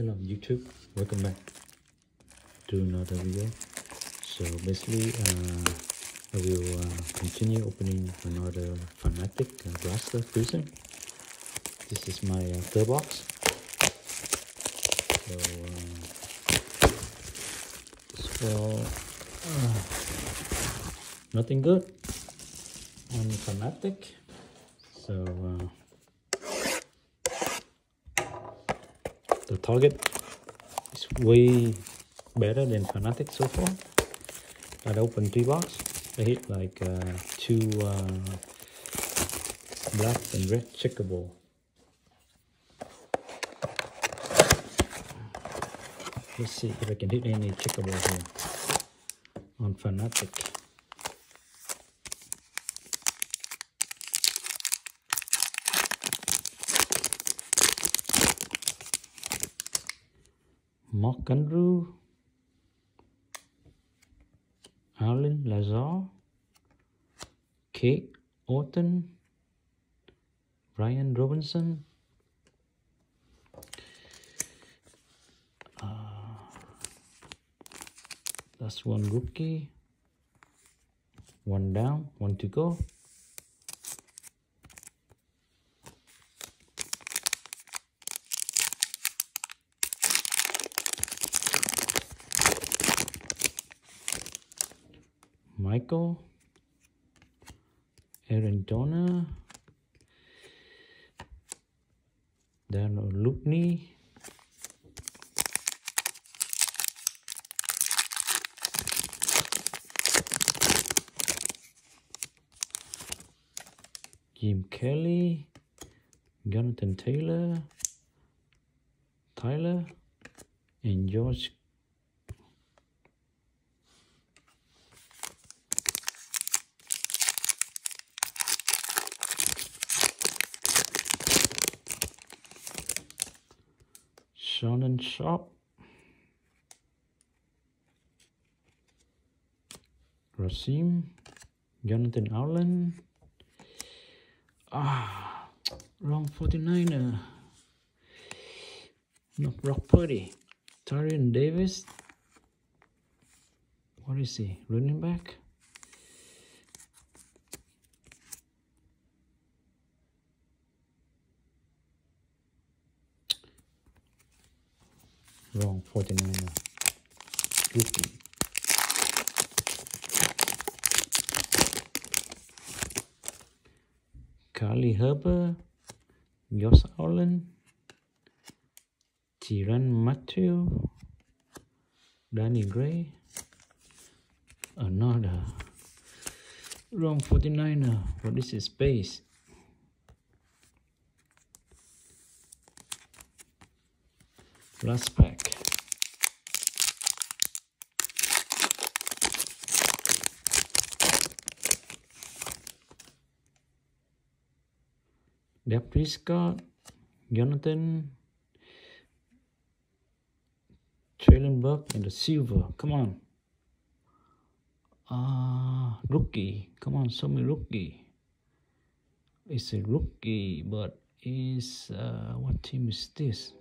hello youtube. Welcome back to another video. So basically uh, i will uh, continue opening another fanatic uh, blaster this is my uh, third box so uh, uh, nothing good on fanatic so the target is way better than Fanatic so far. I opened three box. I hit like uh, two uh, black and red checkerboard. Let's see if I can hit any checkerboard here on Fanatic. Mark Andrew, Allen Lazard, Kate Orton, Brian Robinson, uh, that's one rookie, one down, one to go. Michael, Aaron Donald, Daniel Lupney, Jim Kelly, Jonathan Taylor, Tyler, and George Shannon Sharpe. Rasim. Jonathan Allen. Ah, wrong 49er. No, Brock Purdy. Tyrion Davis. What is he? Running back? Wrong 49 uh, rookie Carly Herbert Josh Allen Tyrann Mathieu Danny Gray another wrong 49er what uh, is this space last pack Dak Prescott, Jonathan, Treylon Burks, and the silver. Come on. Ah, uh, rookie. Come on, show me rookie. It's a rookie, but is uh, what team is this?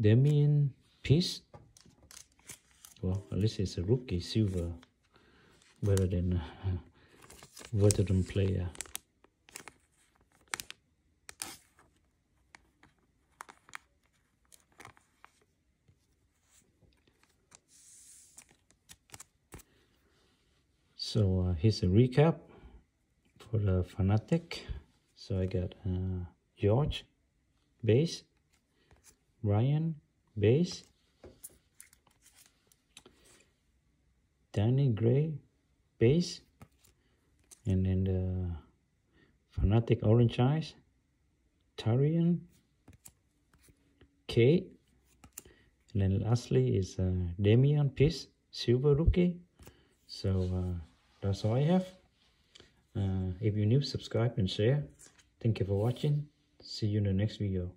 Dameon Pierce. Well, at least it's a rookie silver, better than uh, veteran player. So uh, here's a recap for the Fanatic. So I got uh, George, base, Ryan, base, Danny Gray, base, and then the Fanatic Orange Ice, Tarian, Kate, and then lastly is uh, Dameon Pierce, Silver Rookie. So uh, that's all I have. Uh, if you're new, subscribe and share. Thank you for watching. See you in the next video.